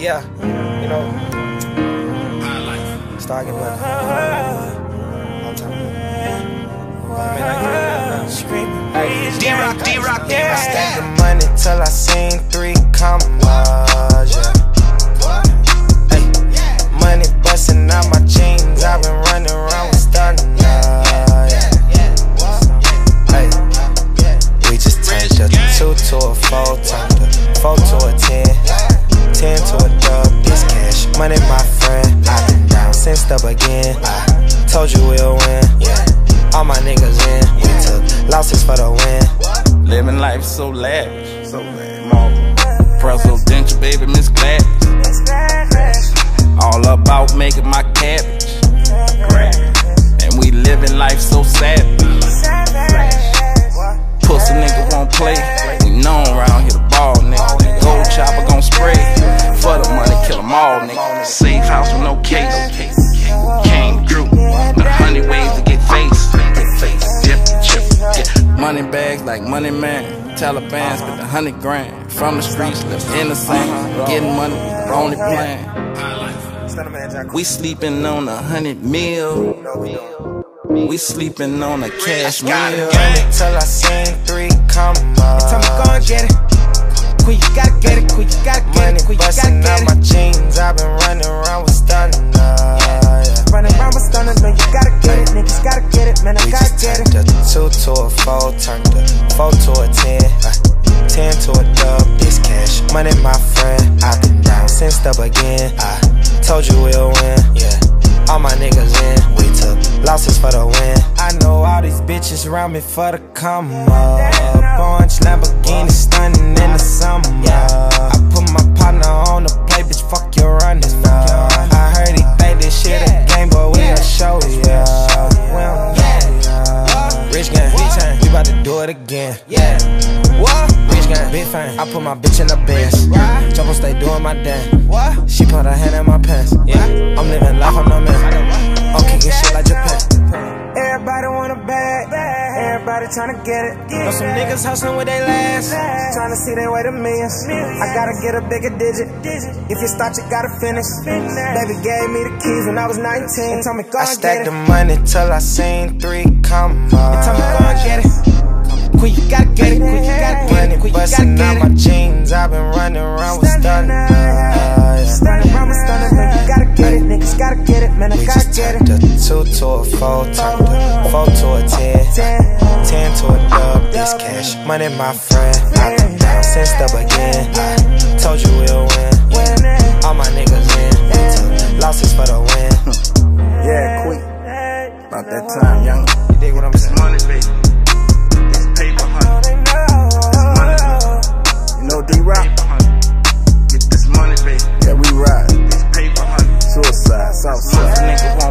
Yeah, you know, start getting money. Long time. I mean, like, D-Rock, D-Rock, D-Rock. The money till I seen three commas, since the beginning. I told you we'll win. All my niggas in. We took losses for the win. Living life so lavish, so lavish. Presidential baby, Miss Gladys. All about making my cabbage. And we living life so savage. Pussy nigga won't play. We known around here the ball nigga. Gold chopper gon' spray. For the money, kill 'em all nigga. Safe house with no case. Came through. A hundred ways to get face. Dip, chip, yeah. Money bags like money man. Taliban spent a hundred grand. From the streets, live innocent. Getting money, the only plan. We sleeping on a hundred mil. We sleeping on a cash meal. Money till I seen three commas. Tell me go and get it. Quick, you gotta get it. Quick, you gotta get it. Quick, you gotta get it. Four, turned a four to a ten, uh, ten to a dub. This cash money, my friend. I've been down since the beginning. I told you we'll win. Yeah, all my niggas in. We took losses for the win. I know all these bitches around me for the come up. Orange Lamborghini stunning in the summer. I put my partner do it again. Yeah. What? Rich gang, big fan. I put my bitch in the Benz. Jumbo stay doing my dance. What? She put her hand in my pants. Yeah. I'm living life, I'm no man. I'm kicking shit like Japan. Everybody want a bag. Everybody tryna get it. Know some niggas hustling with they last. Tryna see their way to millions. I gotta get a bigger digit. If you start, you gotta finish. Baby gave me the keys when I was 19. Told me go I stacked the money till I seen three commas quick, you gotta get it? Quick, you gotta get it? Quick, you gotta get my jeans, I've been running around with stunning. Stunning around with stunning, man, you gotta get it, niggas gotta get it, man, I gotta get it. Two to a four, turned a four to a ten, ten. To a dub, this cash, money my friend. I been down since the beginning, I told you we'll win. All my niggas in, losses for the win. Yeah, quick, about that time, young. You dig what I'm saying? Money, baby. nigga want